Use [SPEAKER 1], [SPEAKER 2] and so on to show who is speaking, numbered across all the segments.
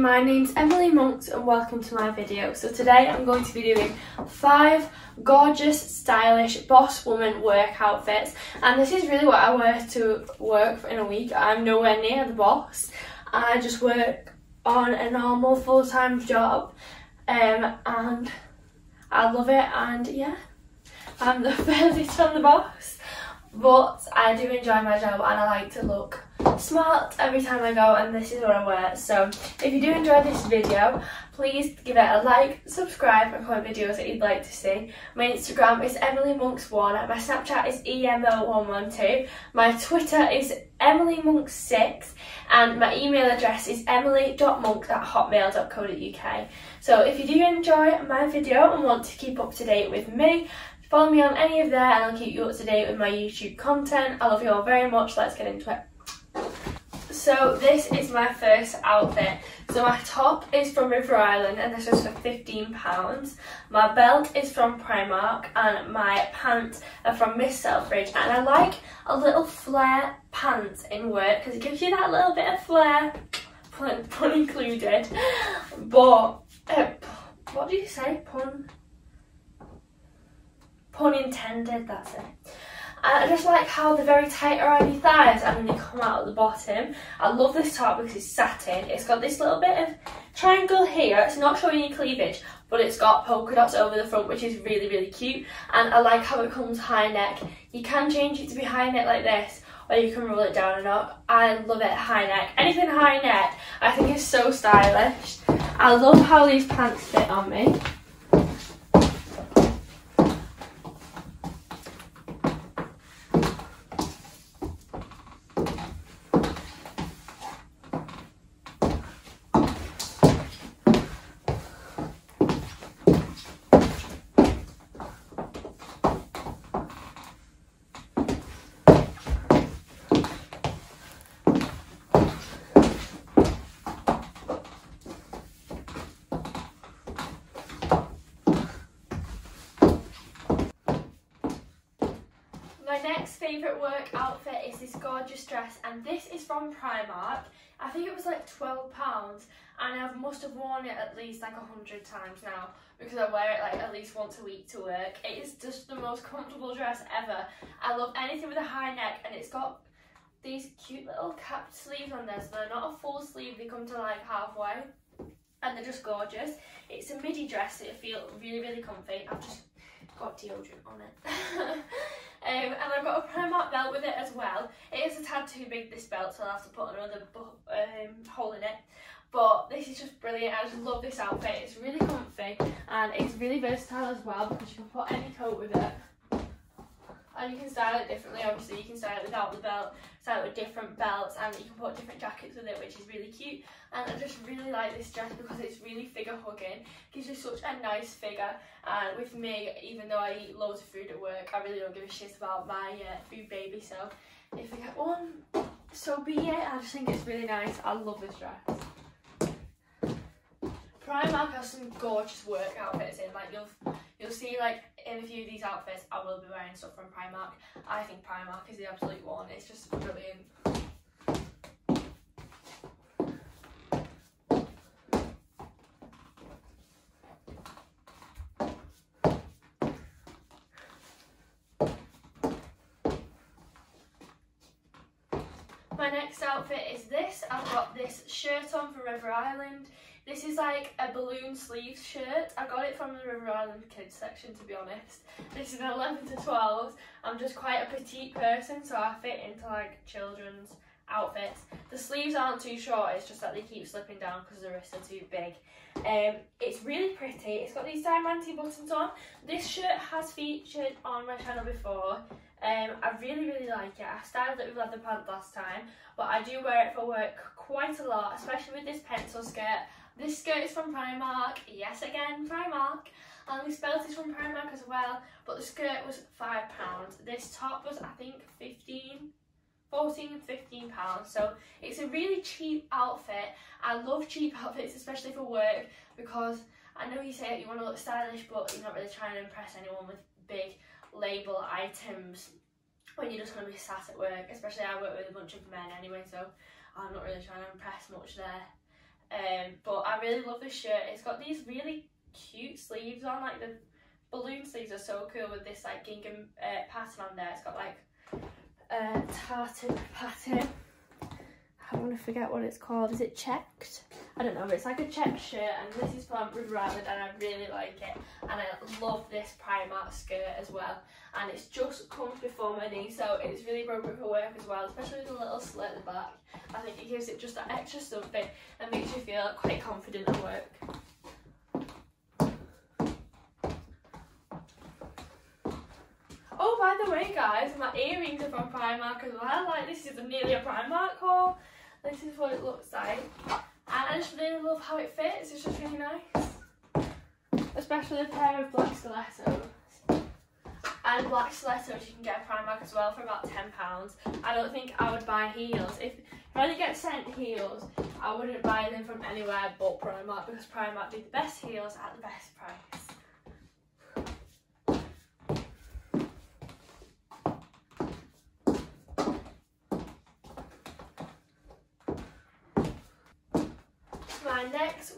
[SPEAKER 1] my name's Emily Monks and welcome to my video. So today I'm going to be doing five gorgeous, stylish boss woman work outfits and this is really what I wear to work in a week. I'm nowhere near the boss. I just work on a normal full-time job um, and I love it and yeah, I'm the furthest from the boss but I do enjoy my job and I like to look smart every time I go and this is what I wear. So if you do enjoy this video, please give it a like, subscribe and comment videos that you'd like to see. My Instagram is emilymonks1, my Snapchat is emo112, my Twitter is emilymonks6 and my email address is emily.monks at hotmail.co.uk. So if you do enjoy my video and want to keep up to date with me, Follow me on any of there and I'll keep you up to date with my YouTube content. I love you all very much. Let's get into it. So this is my first outfit. So my top is from River Island and this was for £15. My belt is from Primark and my pants are from Miss Selfridge and I like a little flare pants in work because it gives you that little bit of flare, pun, pun included. But, uh, what do you say, pun? pun intended, that's it. I just like how they're very tight around your thighs and then they come out at the bottom. I love this top because it's satin. It's got this little bit of triangle here. It's not showing your cleavage, but it's got polka dots over the front, which is really, really cute. And I like how it comes high neck. You can change it to be high neck like this, or you can roll it down and up. I love it high neck. Anything high neck, I think is so stylish. I love how these pants fit on me. Next favourite work outfit is this gorgeous dress and this is from Primark. I think it was like £12 and I must have worn it at least like a hundred times now because I wear it like at least once a week to work. It is just the most comfortable dress ever. I love anything with a high neck and it's got these cute little capped sleeves on there so they're not a full sleeve, they come to like halfway and they're just gorgeous. It's a midi dress so it feels really really comfy. I've just got deodorant on it. Um, and I've got a Primark belt with it as well. It is a tad too big this belt so I'll have to put another um, hole in it. But this is just brilliant. I just love this outfit. It's really comfy and it's really versatile as well because you can put any coat with it and you can style it differently obviously. You can style it without the belt style it with different belts and you can put different jackets with it which is really cute. And I just really like this dress because it's really figure hugging. Gives you such a nice figure. And with me even though I eat loads of food at work I really don't give a shit about my uh, food baby so if I get one so be it. I just think it's really nice. I love this dress. Primark has some gorgeous work outfits in. Like you'll you'll see like in a few of these outfits, I will be wearing stuff from Primark. I think Primark is the absolute one. It's just brilliant. My next outfit is this. I've got this shirt on for River Island. This is like a balloon sleeve shirt. I got it from the River Island kids section to be honest. This is an 11 to 12. I'm just quite a petite person so I fit into like children's outfits. The sleeves aren't too short, it's just that they keep slipping down because the wrists are too big. Um, it's really pretty. It's got these diamante buttons on. This shirt has featured on my channel before. Um, I really, really like it. I styled it with leather pants last time, but I do wear it for work quite a lot, especially with this pencil skirt. This skirt is from Primark, yes again, Primark. And this belt is from Primark as well, but the skirt was £5. This top was, I think, 15 14 15 pounds so it's a really cheap outfit i love cheap outfits especially for work because i know you say you want to look stylish but you're not really trying to impress anyone with big label items when you're just going to be sat at work especially i work with a bunch of men anyway so i'm not really trying to impress much there Um, but I really love this shirt. It's got these really cute sleeves on, like the balloon sleeves are so cool with this like gingham uh, pattern on there. It's got like uh, tartan pattern. I want to forget what it's called. Is it checked? I don't know, but it's like a checked shirt and this is from River Island and I really like it. And I love this Primark skirt as well. And it's just comes before my knee, so it's really appropriate for work as well, especially with a little slit at the back. I think it gives it just that extra something and makes you feel quite confident at work. Oh, by the way, guys, my earrings are from Primark as well. Like, this is nearly a Primark haul. This is what it looks like. And I just really love how it fits. It's just really nice. Especially a pair of black stilettos. And black stilettos you can get at Primark as well for about £10. I don't think I would buy heels. If, if I only get sent heels, I wouldn't buy them from anywhere but Primark because Primark do the best heels at the best price. My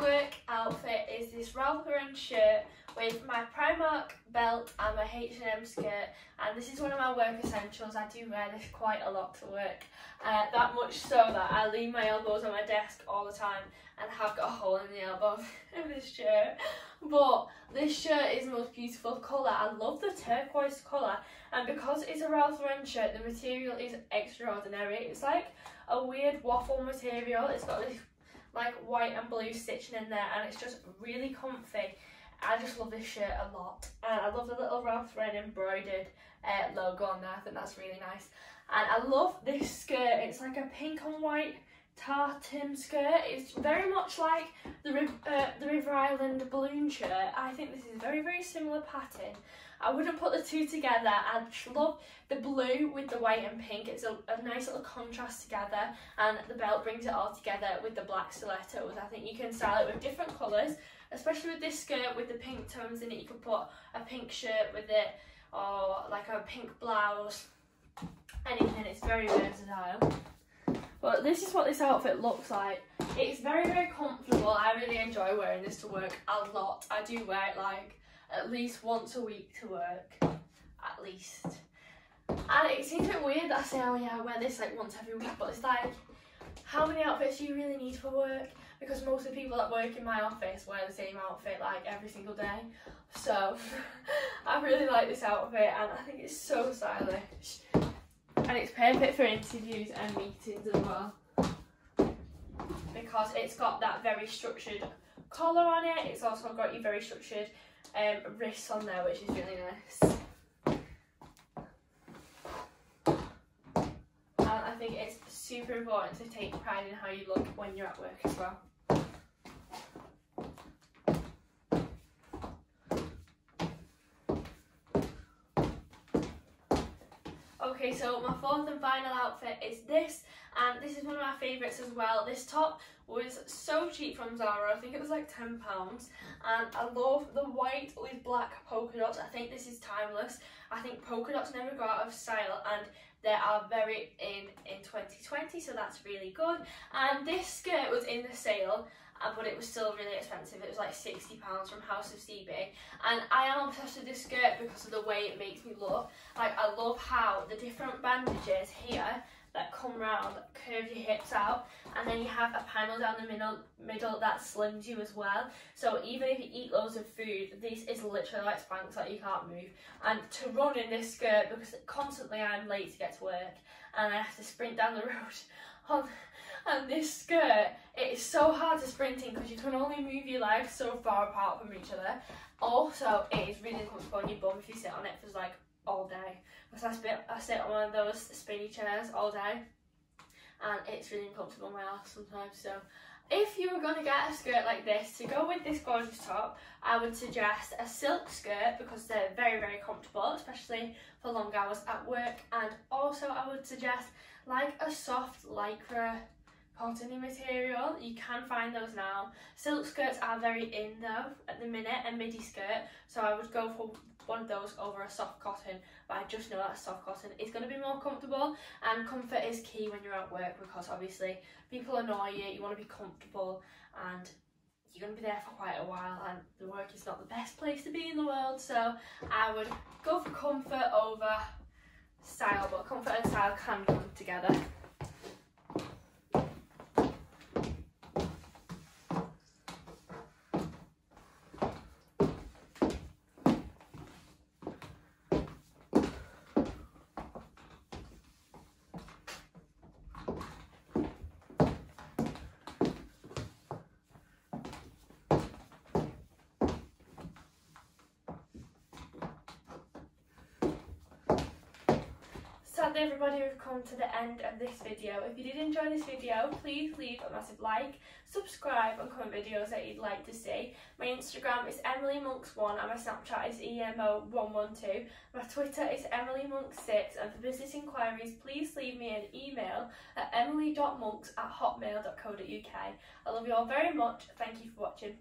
[SPEAKER 1] work outfit is this Ralph Lauren shirt with my Primark belt and my H&M skirt and this is one of my work essentials. I do wear this quite a lot to work. Uh, that much so that I leave my elbows on my desk all the time and have got a hole in the elbow of this shirt. But this shirt is the most beautiful colour. I love the turquoise colour and because it's a Ralph Lauren shirt the material is extraordinary. It's like a weird waffle material. It's got this like white and blue stitching in there and it's just really comfy. I just love this shirt a lot and I love the little Ralph Lauren embroidered uh, logo on there, I think that's really nice. And I love this skirt, it's like a pink and white tartan skirt. It's very much like the, uh, the River Island balloon shirt. I think this is a very, very similar pattern. I wouldn't put the two together. I love the blue with the white and pink. It's a, a nice little contrast together and the belt brings it all together with the black stilettos. I think you can style it with different colours, especially with this skirt with the pink tones in it. You could put a pink shirt with it or like a pink blouse, anything. It's very versatile. But this is what this outfit looks like. It's very, very comfortable. I really enjoy wearing this to work a lot. I do wear it like at least once a week to work, at least. And it seems a bit weird that I say, oh yeah, I wear this like once every week, but it's like, how many outfits do you really need for work? Because most of the people that work in my office wear the same outfit like every single day. So I really like this outfit and I think it's so stylish. And it's perfect for interviews and meetings as well. Because it's got that very structured collar on it. It's also got your very structured um, wrists on there, which is really nice. And I think it's super important to take pride in how you look when you're at work as well. So my fourth and final outfit is this, and this is one of my favourites as well. This top was so cheap from Zara, I think it was like £10, and I love the white with black polka dots. I think this is timeless. I think polka dots never go out of style, and they are very in in 2020, so that's really good. And this skirt was in the sale, uh, but it was still really expensive. It was like £60 from House of CB. And I am obsessed with this skirt because of the way it makes me look. Like, I love how the different bandages here that come round curve your hips out and then you have a panel down the middle middle that slims you as well. So even if you eat loads of food this is literally like Spanx that you can't move. And to run in this skirt because constantly I'm late to get to work and I have to sprint down the road on and this skirt it is so hard to sprint in because you can only move your legs so far apart from each other. Also it is really comfortable on your bum if you sit on it for like all day because I, sit, I sit on one of those spinny chairs all day and it's really uncomfortable on my ass sometimes so if you were going to get a skirt like this to go with this gorgeous top I would suggest a silk skirt because they're very very comfortable especially for long hours at work and also I would suggest like a soft lycra cottony material. You can find those now. Silk skirts are very in though at the minute, a midi skirt. So I would go for one of those over a soft cotton, but I just know that soft cotton is going to be more comfortable and comfort is key when you're at work because obviously people annoy you, you want to be comfortable and you're going to be there for quite a while and the work is not the best place to be in the world so I would go for comfort over style but comfort and style can come together. Sadly everybody we've come to the end of this video. If you did enjoy this video, please leave a massive like, subscribe and comment videos that you'd like to see. My Instagram is emilymonks1 and my Snapchat is emo112. My Twitter is emilymonks6 and for business inquiries please leave me an email at emily.monks at hotmail.co.uk. I love you all very much. Thank you for watching.